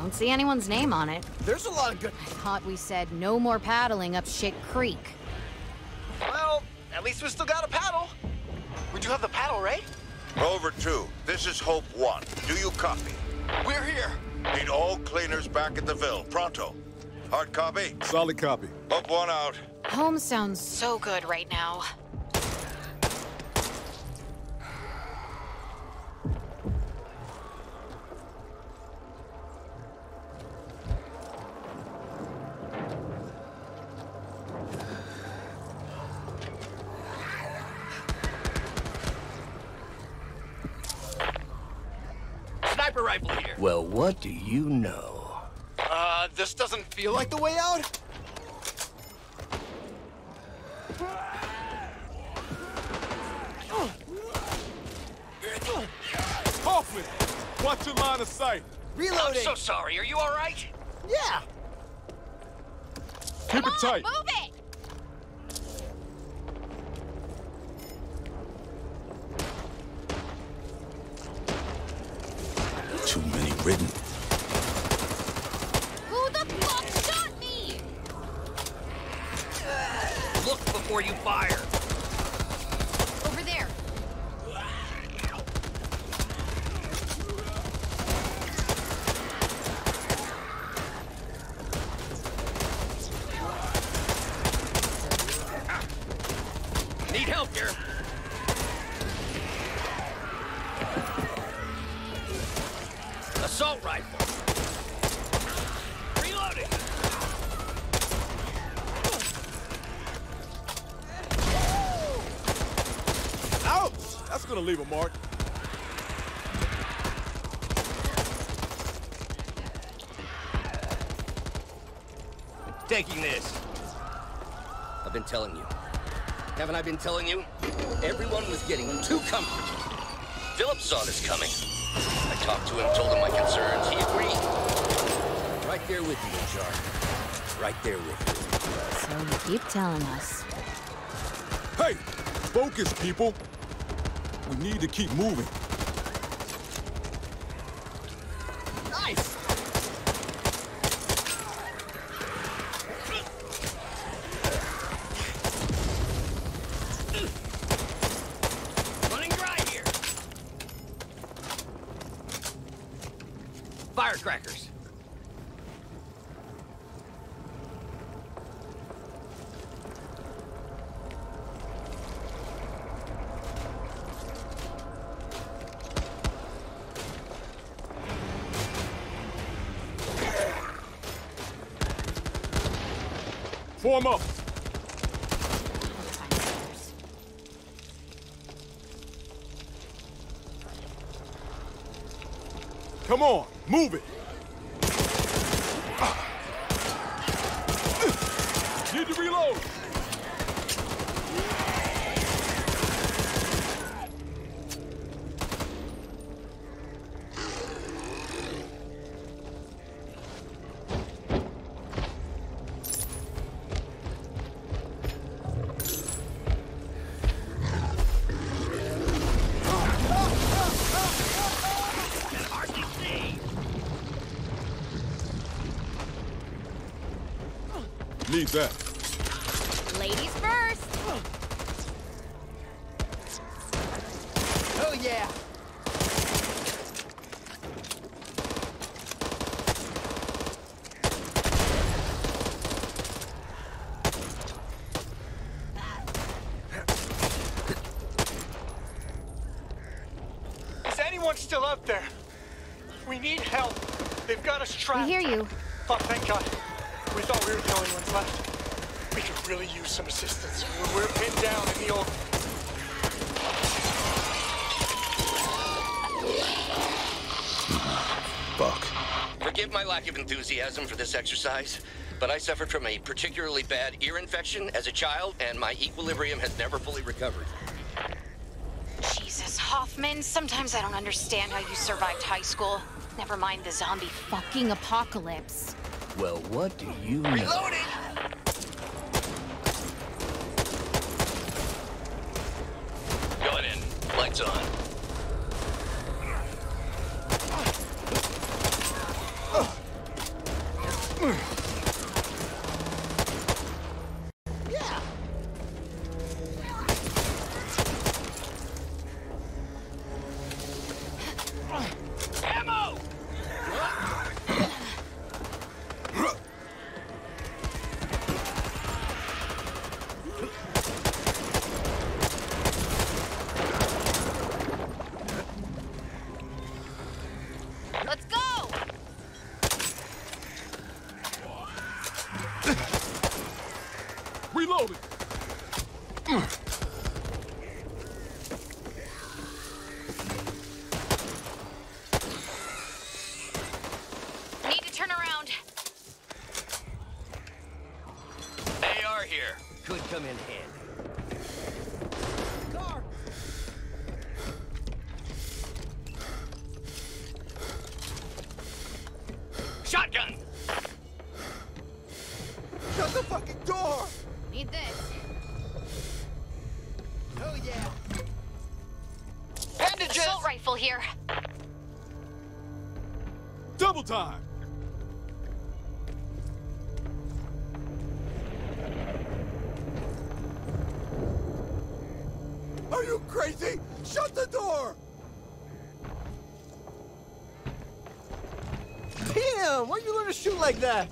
Don't see anyone's name on it. There's a lot of good... I thought we said no more paddling up shit creek. Well, at least we still got a paddle. We do have the paddle, right? Rover 2, this is Hope 1. Do you copy? We're here. Need all cleaners back at the Ville. Pronto. Hard copy? Solid copy. Hope 1 out. Home sounds so good right now. Sniper rifle here. Well, what do you know? Uh, this doesn't feel like the way out. Hoffman! Watch your line of sight. I'm so sorry. Are you all right? Yeah! Keep it tight. Move it! Too many ridden. Who the fuck shot me? Look before you fire. Over there. Need help here. Assault rifle. Reloading. Ouch! That's gonna leave a mark. Taking this. I've been telling you. Haven't I been telling you? Everyone was getting too comfortable. Philip saw this coming. I talked to him, told him my concerns. He agreed. Right there with you, Jar. Right there with you. So you keep telling us. Hey! Focus, people! We need to keep moving. Nice! Firecrackers. Form up. Come on, move it. Need to reload. Need that. Ladies first! Oh yeah! Is anyone still out there? We need help. They've got us We trapped. hear you. Oh, thank God. We thought we were the only ones left. We could really use some assistance. We're, we're pinned down in the old... Mm-hmm. Fuck. Forgive my lack of enthusiasm for this exercise, but I suffered from a particularly bad ear infection as a child, and my equilibrium has never fully recovered. Jesus, Hoffman, sometimes I don't understand how you survived high school. Never mind the zombie fucking apocalypse. Well, what do you know? Reloading. Going in. Lights on. Need to turn around. AR here. Could come in handy. Shotgun! Shut the fucking door! Need this. Oh yeah! Bandages! Assault rifle here. Double time! Are you crazy? Shut the door! Damn, why you learn to shoot like that?